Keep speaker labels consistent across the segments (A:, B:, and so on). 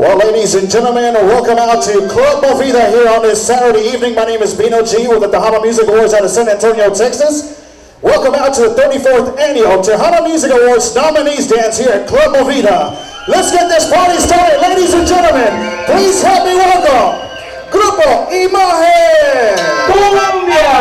A: Well, ladies and gentlemen, welcome out to Club Movida here on this Saturday evening. My name is Bino G with the Tejano Music Awards out of San Antonio, Texas. Welcome out to the 34th Annual Tejano Music Awards nominees dance here at Club Movida. Let's get this party started, ladies and gentlemen. Please help me welcome Grupo Imagen Colombia.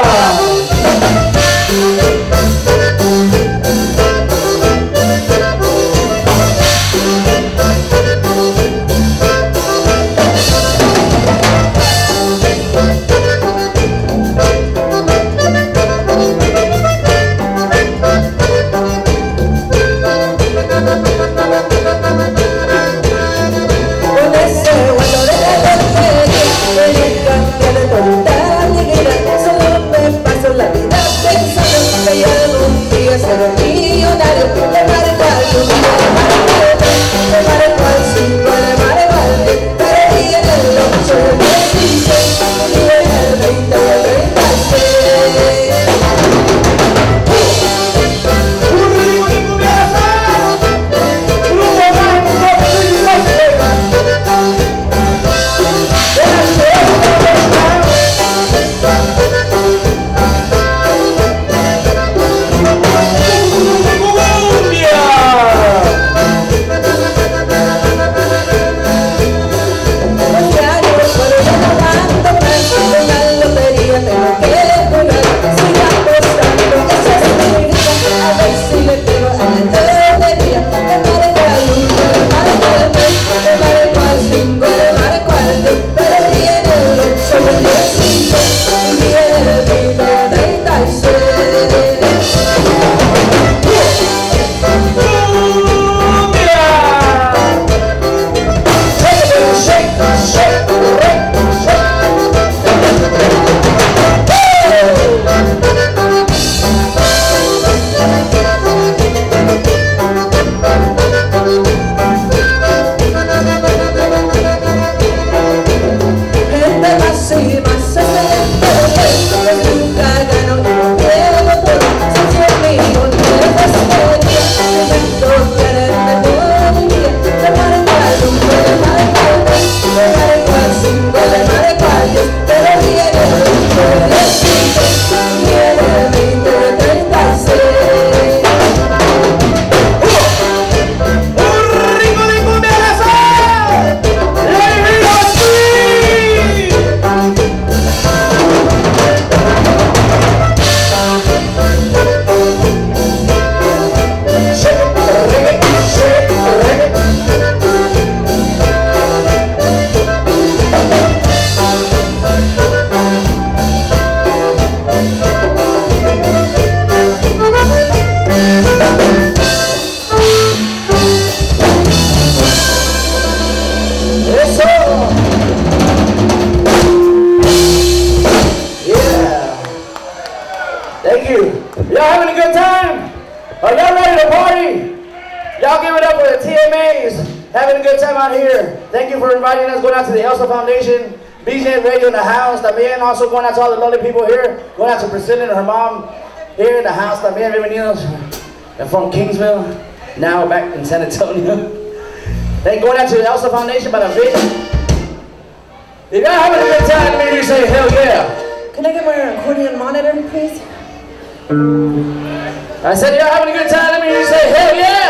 B: Also going out to all the lovely people here, going out to Priscilla and her mom here in the house también, bienvenidos. And from Kingsville, now back in San Antonio. Then going out to the Elsa Foundation by the vision. If y'all having a good time, maybe you say hell yeah.
C: Can I get my accordion monitor, please?
B: I said y'all having a good time, let me hear you say hell yeah.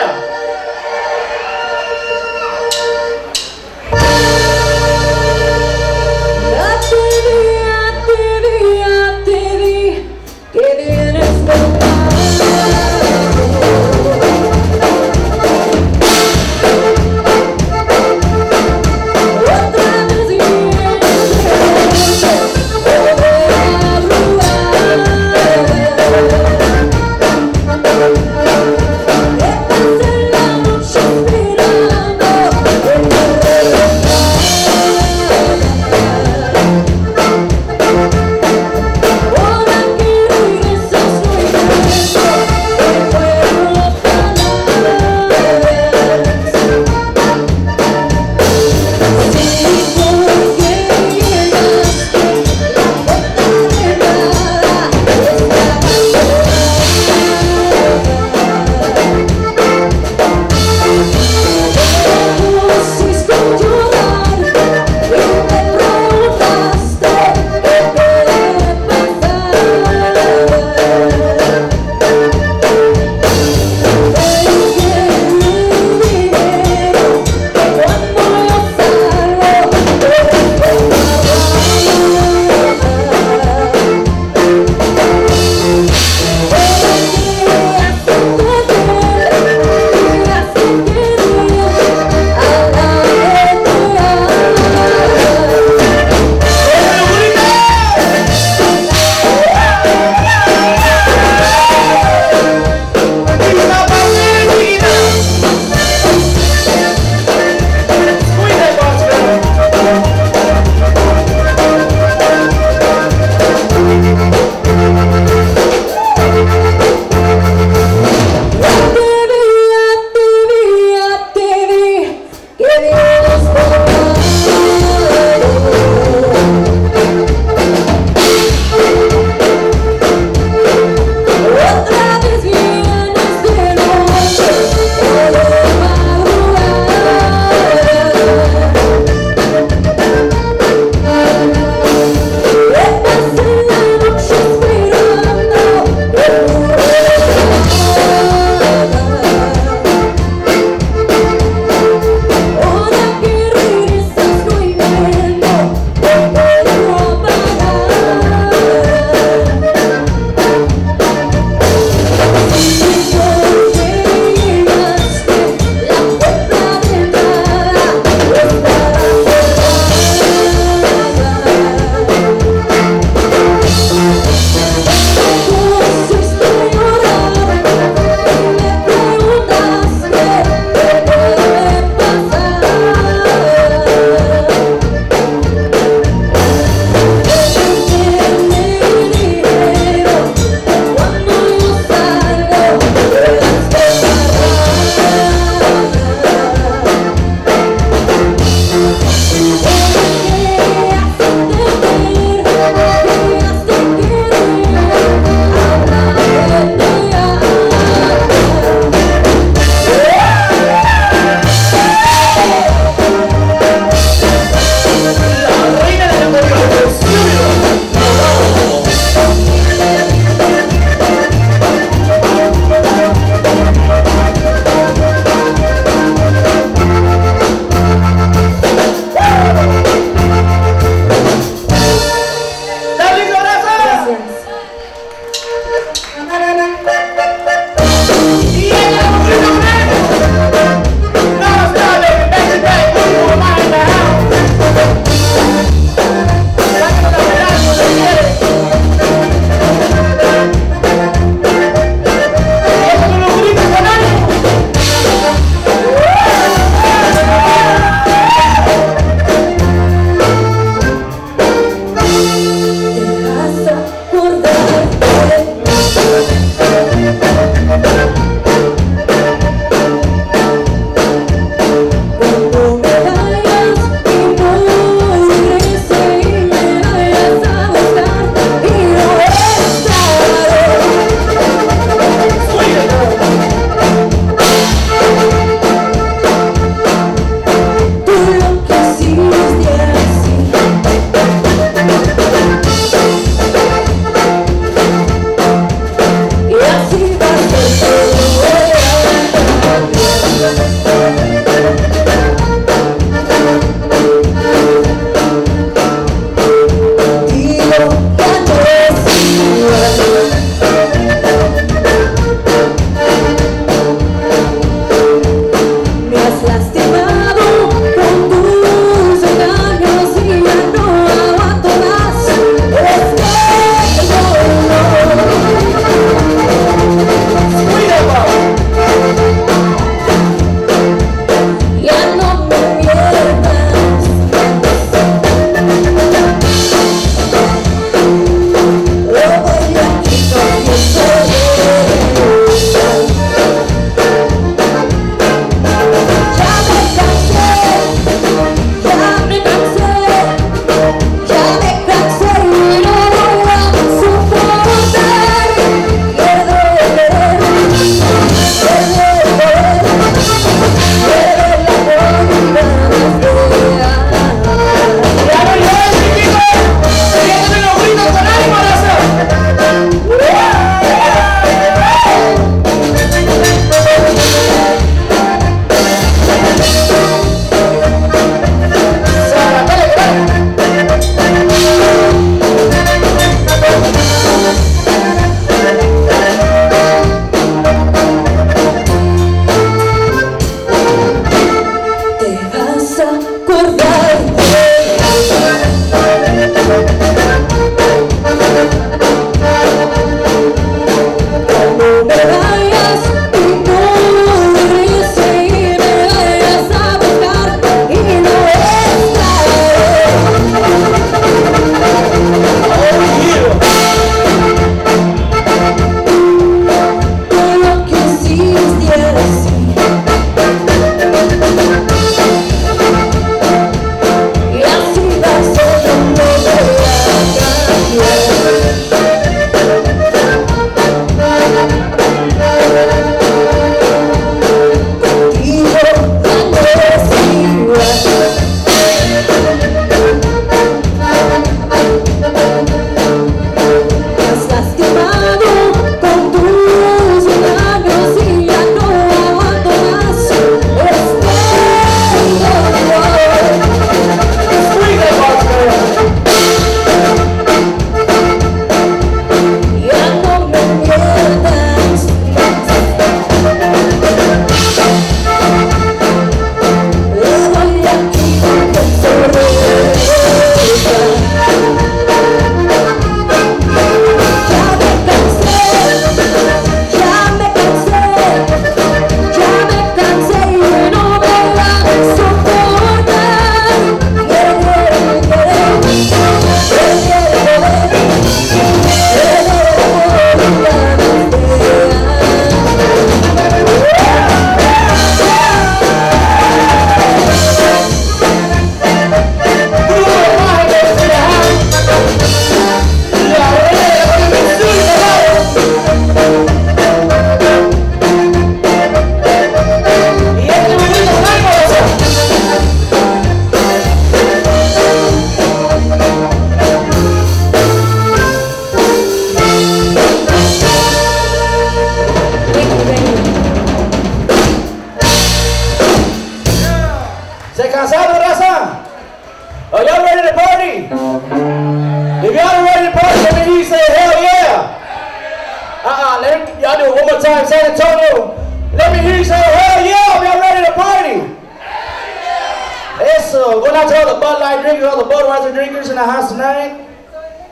B: Out to all the Bud Light drinkers, all the Budweiser drinkers in the house tonight.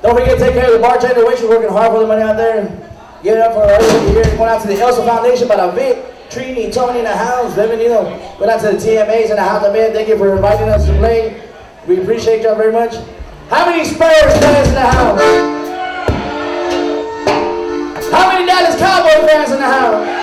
B: Don't forget to take care of the bartender, waitress working hard for the money out there. Give it up for everybody here. Going out to the Elsa Foundation by the Vic, Trini, Tony in the house, Bienvenido. Going out to the TMAs in the house, man. Thank you for inviting us to play. We appreciate y'all very much. How many Spurs fans in the house? How many Dallas Cowboy fans in the house?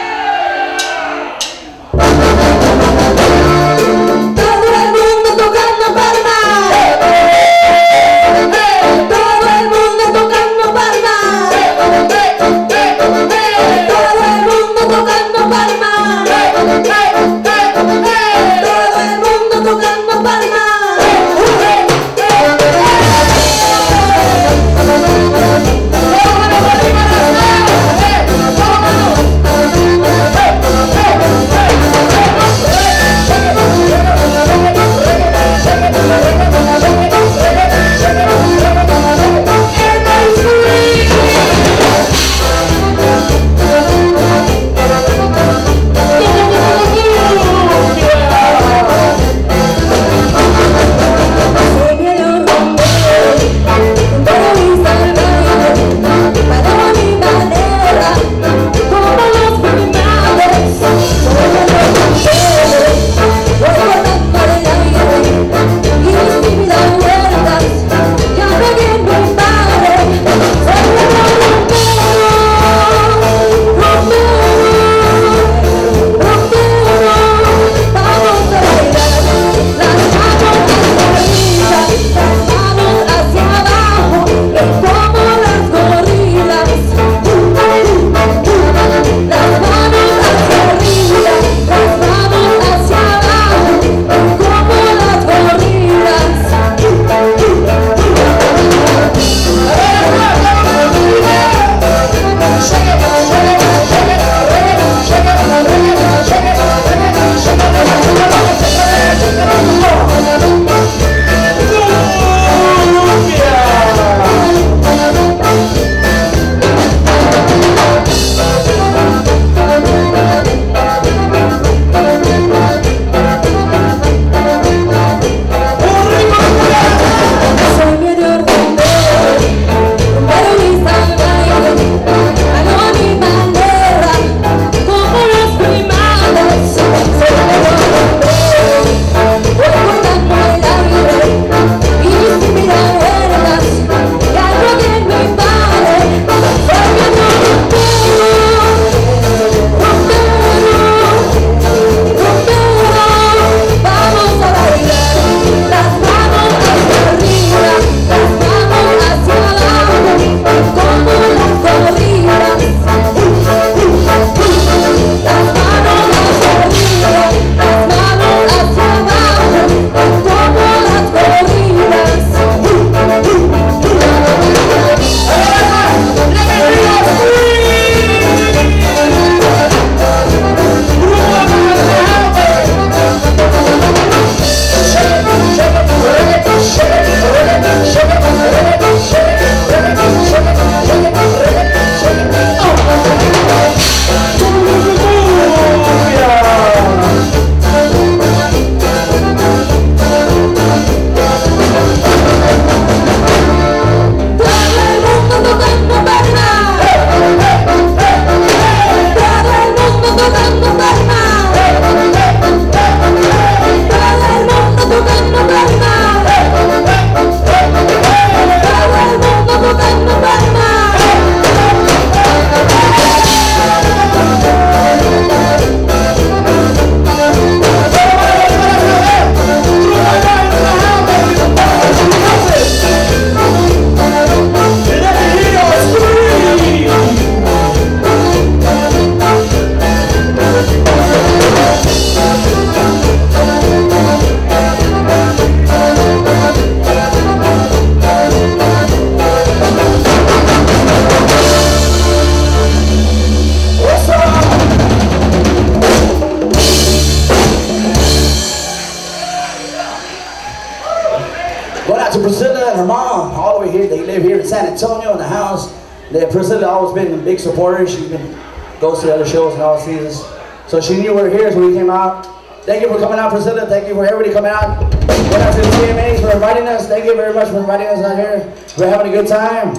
A: They, Priscilla always been a big supporter. She's been goes to the other shows and all seasons. So she knew we were here, so we came out. Thank you for coming out, Priscilla. Thank you for everybody coming out. Went out to the TMAs for inviting us. Thank you very much for inviting us out here. We're having a good time.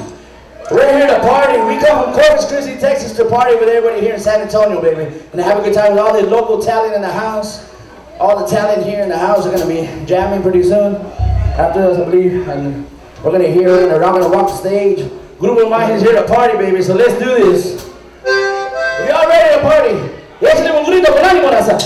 A: We're here to party. We come from Corpus Christi, Texas to party with everybody here in San Antonio, baby. And to have a good time with all the local talent in the house. All the talent here in the house are going to be jamming pretty soon. After us, I believe. And we're going to hear it, and they're not going to stage. Grupo Imagen is here to party, baby. So let's do this. If y'all ready to party, échale un grito con ánimo, raza.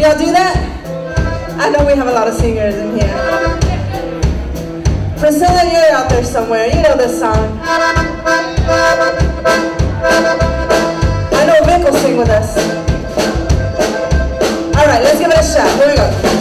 C: Can y'all do that? I know we have a lot of singers in here. Priscilla, you're out there somewhere. You know this song. I know Vic will sing with us. Alright, let's give it a shot. Here we go.